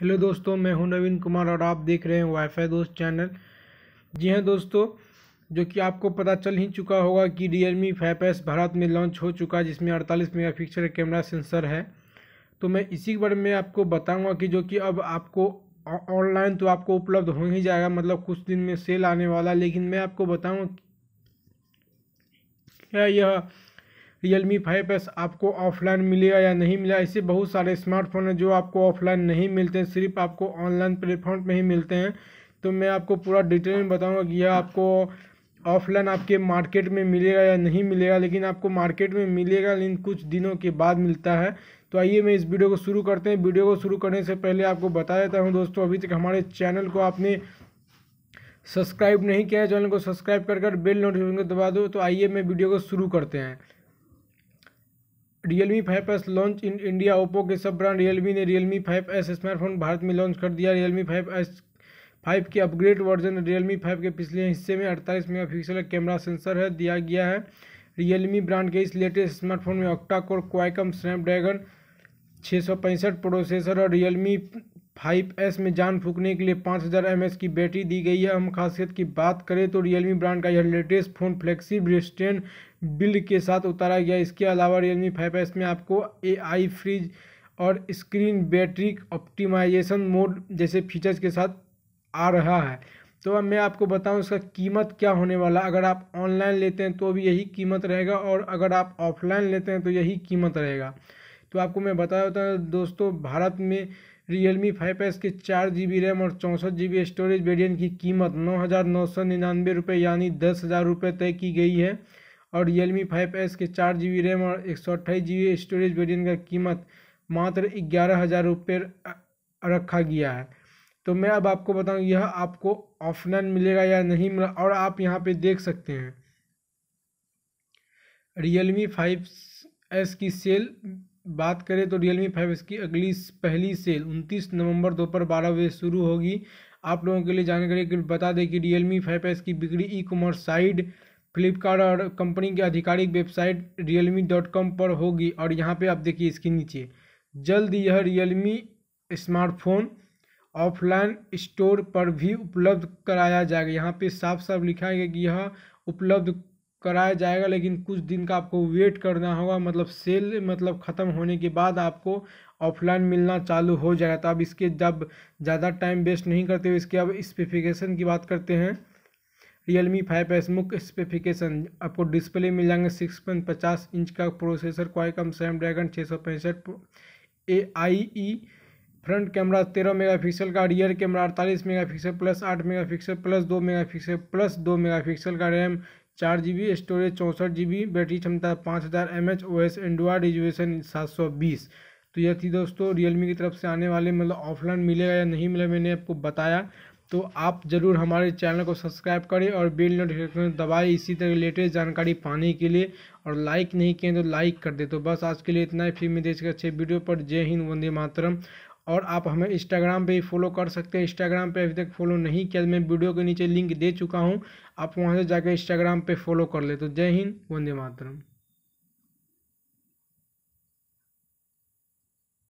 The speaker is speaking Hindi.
हेलो दोस्तों, मैं हूँ नवीन कुमार और आप देख रहे हैं वाईफाई दोस्त चैनल। जी हाँ दोस्तों, जो कि आपको पता चल ही चुका होगा कि रियलमी फाइव एस भारत में लॉन्च हो चुका है, जिसमें 48 मेगापिक्सल कैमरा सेंसर है। तो मैं इसी के बारे में आपको बताऊँगा कि जो कि अब आपको ऑनलाइन तो आपको उपलब्ध हो ही जाएगा मतलब कुछ दिन में सेल आने वाला लेकिन मैं आपको बताऊँगा क्या यह रियल मी फाइव एस आपको ऑफलाइन मिलेगा या नहीं मिला ऐसे बहुत सारे स्मार्टफ़ोन हैं जो आपको ऑफलाइन नहीं मिलते हैं, सिर्फ़ आपको ऑनलाइन प्लेटफॉर्म में ही मिलते हैं। तो मैं आपको पूरा डिटेल में बताऊँगा कि यह आपको ऑफलाइन आपके मार्केट में मिलेगा या नहीं मिलेगा, लेकिन आपको मार्केट में मिलेगा, लेकिन कुछ दिनों के बाद मिलता है। तो आइए मैं इस वीडियो को शुरू करते हैं। वीडियो को शुरू करने से पहले आपको बता देता हूँ दोस्तों, अभी तक हमारे चैनल को आपने सब्सक्राइब नहीं किया है, चैनल को सब्सक्राइब कर कर बेल नोटिफिकेशन दबा दो। तो आइए मैं वीडियो को शुरू करते हैं। Realme five S launch in India Oppo के सब ब्रांड रियलमी ने Realme five S smartphone Bharat में लॉन्च कर दिया। रियलमी फाइव एस फाइव के अपग्रेड वर्जन रियलमी फाइव के पिछले हिस्से में अड़तालीस मेगा पिक्सल का कैमरा सेंसर है, दिया गया है। रियलमी ब्रांड के इस लेटेस्ट स्मार्टफ़ोन में ऑक्टा कोर क्वाइकम स्नैपड्रैगन छः सौ पैंसठ प्रोसेसर और रियलमी फाइव एस में जान फूकने के लिए पाँच हज़ार एम एस की बैटरी दी गई है। हम खासियत की बात करें तो रियलमी ब्रांड का यह लेटेस्ट फ़ोन फ्लेक्सी ब्रिस्टेन बिल्ड के साथ उतारा गया। इसके अलावा रियलमी फाइव एस में आपको ए आई फ्रीज और स्क्रीन बैटरी ऑप्टिमाइजेशन मोड जैसे फीचर्स के साथ आ रहा है। तो अब मैं आपको बताऊँ इसका कीमत क्या होने वाला। अगर आप ऑनलाइन लेते हैं तो भी यही कीमत रहेगा और अगर आप ऑफलाइन लेते हैं तो यही कीमत रहेगा। तो आपको मैं बताया होता है दोस्तों, भारत में रियल मी फाइव एस के चार जी बी रैम और चौंसठ जी बी स्टोरेज वेरियंट की कीमत नौ हज़ार नौ सौ निन्यानवे रुपये यानी दस हज़ार रुपये तय की गई है। और रियल मी फाइव एस के चार जी बी रैम और एक सौ अट्ठाईस जी बी स्टोरेज वेरियंट का कीमत मात्र ग्यारह हज़ार रुपये रखा गया है। तो मैं अब आपको बताऊँ, यह आपको ऑफलाइन मिलेगा या नहीं मिला, और आप यहाँ पे देख सकते हैं। रियलमी फाइव एस की सेल बात करें तो रियलमी फाइव एस की अगली पहली सेल 29 नवंबर दोपहर बारह बजे शुरू होगी। आप लोगों के लिए जानकारी बता दें कि रियलमी फाइव एस की बिक्री ई कॉमर्स साइट फ्लिपकार्ट और कंपनी की आधिकारिक वेबसाइट रियलमी डॉट कॉम पर होगी और यहाँ पे आप देखिए इसके नीचे। जल्द यह रियलमी स्मार्टफ़ोन ऑफलाइन स्टोर पर भी उपलब्ध कराया जाएगा। यहाँ पे साफ़ साफ़ लिखा है कि यह उपलब्ध कराया जाएगा, लेकिन कुछ दिन का आपको वेट करना होगा। मतलब सेल मतलब ख़त्म होने के बाद आपको ऑफलाइन मिलना चालू हो जाएगा। तो अब इसके जब ज़्यादा टाइम वेस्ट नहीं करते हुए इसके अब स्पेसिफिकेशन की बात करते हैं। रियल मी फाइव एस मुख्य स्पेसिफिकेशन आपको डिस्प्ले मिल जाएँगे सिक्स पॉइंट पचास इंच का प्रोसेसर क्वाइकम सैम ड्रैगन छः सौ पैंसठ A I E front camera तेरह मेगापिक्सल का रियर कैमरा अड़तालीस मेगापिक्सल प्लस आठ मेगापिक्सल प्लस दो मेगापिक्सल प्लस दो मेगापिक्सल का रैम चार जी बी स्टोरेज चौंसठ जी बी बैटरी क्षमता पाँच हज़ार M H O S Android रिजोवेशन सात सौ बीस। तो यह थी दोस्तों रियलमी की तरफ़ से आने वाले मतलब ऑफलाइन मिलेगा या नहीं मिलेगा मैंने आपको बताया। तो आप ज़रूर हमारे चैनल को सब्सक्राइब करें और बेल नोटिफिकेशन दबाएँ। इसी तरह लेटेस्ट जानकारी पाने के लिए और लाइक नहीं किए तो लाइक कर दे। तो बस आज के लिए इतना ही। फिर मैं देश के अच्छे वीडियो पर। जय हिंद, वंदे मातरम। और आप हमें इंस्टाग्राम पे ही फॉलो कर सकते हैं। इंस्टाग्राम पे अभी तक फॉलो नहीं किया मैं वीडियो के नीचे लिंक दे चुका हूँ। आप वहाँ से जाकर इंस्टाग्राम पे फॉलो कर ले। तो जय हिंद, वंदे मातरम।